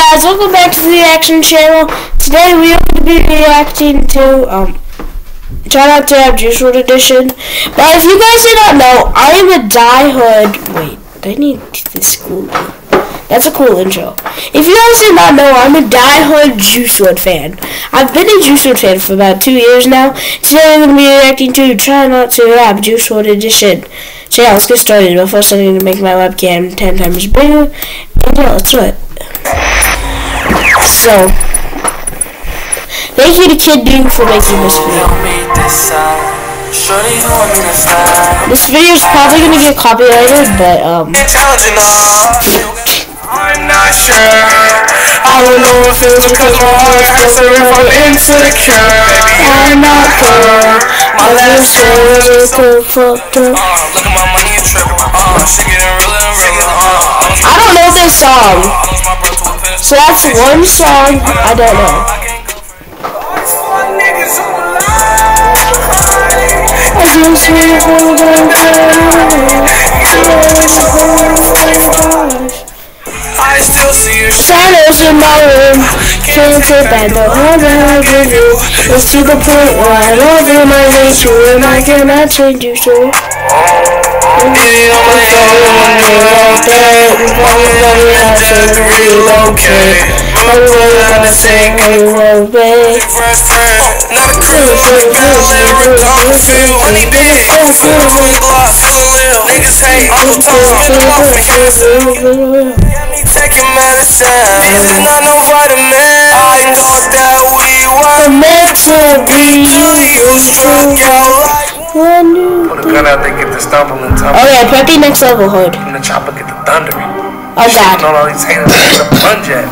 guys, welcome back to the reaction channel. Today we are going to be reacting to um try not to have Juice WRLD edition. But if you guys did not know, I am a diehard wait, I need this cool that's a cool intro. If you guys did not know, I'm a diehard Juice WRLD fan. I've been a Juice WRLD fan for about two years now. Today I'm going to be reacting to Try Not to Have Juice WRLD Edition. So yeah, let's get started. But first I'm going to make my webcam 10 times bigger. And yeah, let's do it. So, thank you to Kid Dude for making this video. This video is probably going to get copyrighted, but um... I'm not sure. I don't know if it's because my heart hurts or if I'm insecure. I'm not sure. My last show is so fucked up. Uh, look at my money, you tripping. Uh, she getting realer and realer. Uh, I don't know this song. So that's one song I don't know. Shadows in my room Can't sit back. The hard I give you It's to the point where I love you, I hate you And I cannot change you, so Baby, I'm a young dead Probably not to relocate Probably not to sing relocate Fresh friend, not a ballet or a dog feel Money big, feeling from the block, feeling real Niggas hate, Uncle Tom, spin them off and kiss taking medicine. This is not no vitamin. I thought that we were meant to be. You struck out like. Put a gun out there, get the stumbling top. Oh yeah, Preppy next level, hold. And the chopper get the thundering. Oh god. On all these hands, the plunge at.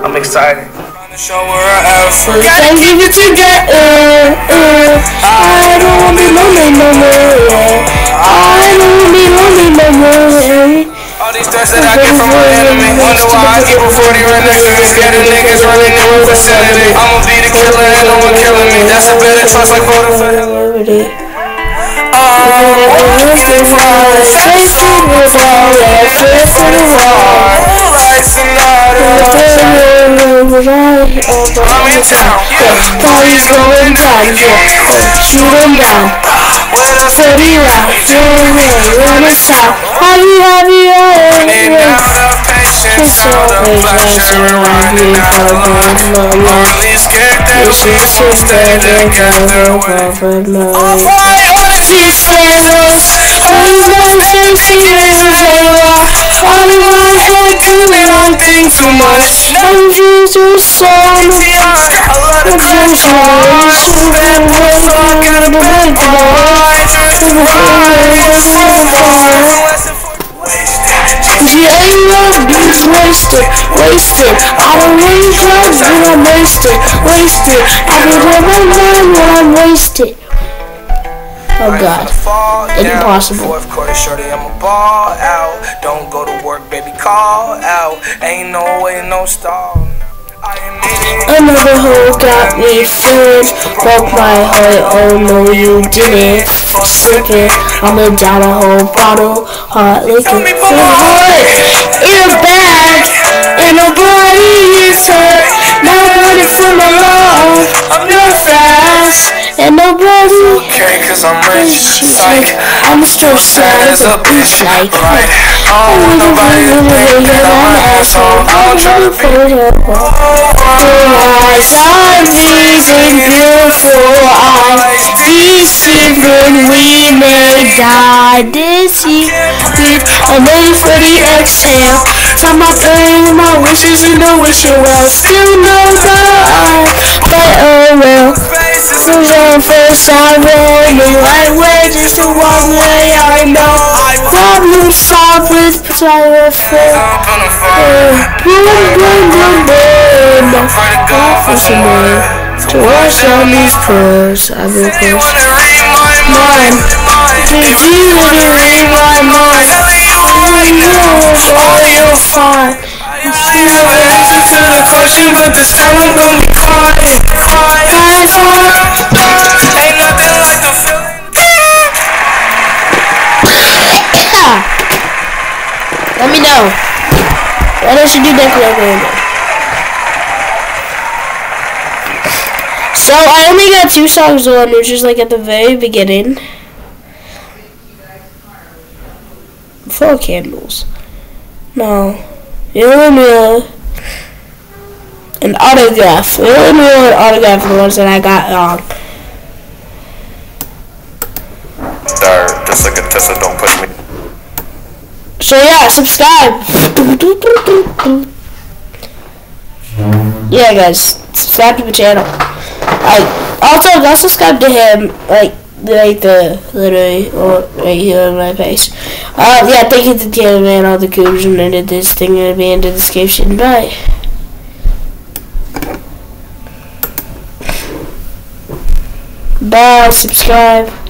I'm excited. Show where I am. Gotta give it together. Uh, I don't wanna be lonely no more. I don't wanna be lonely no more. All these threats that I get from my enemy. Wonder why I keep a 40 right next to me. Scared of niggas running in my vicinity. I'ma be the killer and no one killing me. That's a better choice like voting for Hillary. Oh, I'm in town, yeah. Party's going down, yeah. Shoot them down. Where the city round, yeah, yeah, run it south. Have you, have you, Running out of patience, out of pleasure, running out of lonely, scared that we won't together with I'll fight all the tears fails, always my face to All in my head, doing thing too much. I'm just a son of a lot of crazy hearts. Bad boys, so I gotta bad boys. Yeah, you love these wasted, wasted. I don't really but I'm wasted, wasted. I have my mind when I'm wasted. Oh God, impossible. Fourth quarter, shorty, I'm a ball out. Don't go to work, baby, call out. Ain't no way, no stall. Another hoe got me feeling, broke my heart, oh no you didn't. Slipping, I'ma down a whole bottle, hot liquor, full and nobody. Okay, cause I'm rich, like, I'm still sad as a bitch, like, right. I don't want nobody to think that I'm an asshole. I don't try to be. Oh, eyes are amazing, beautiful eyes. Decent when we may die this year. A name for the exhale. Tell my pain, my wishes, and the wishing well. Still know the first I roll the right way, just a one way I know. Problem solved with fair. Boom, boom, boom, boom. For some more to wash down these prayers. I will post mine. Did you really read my mind? I know all you'll find. I see no answer to the question, but this time I'm gonna be crying. What else should do definitely So I only got two songs on, which is like at the very beginning. Four candles. No. Illumia. An autograph. Illumia and autograph are the ones that I got wrong. Sorry, just like a Tessa, don't push me. So yeah, subscribe. yeah, guys, subscribe to the channel. I also go subscribe to him, like right there, literally, or right here on my page. Uh, yeah, thank you to the man, all the cougars, and did this thing will be in the description. Bye. Bye. Subscribe.